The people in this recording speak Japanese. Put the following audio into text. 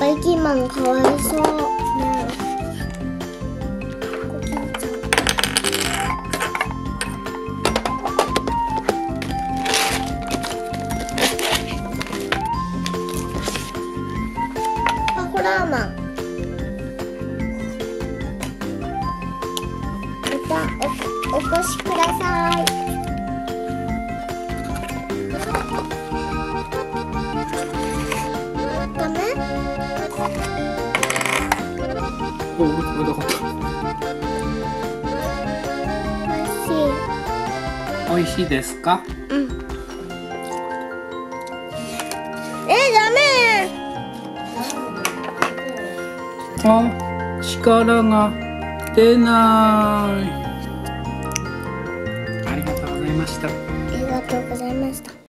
マンかわいそうあホラーまたおお越しくださいダメおお、これだかった。おいしい美味しいですか？うんえダメあ、力が出ない。ありがとうございました。ありがとうございました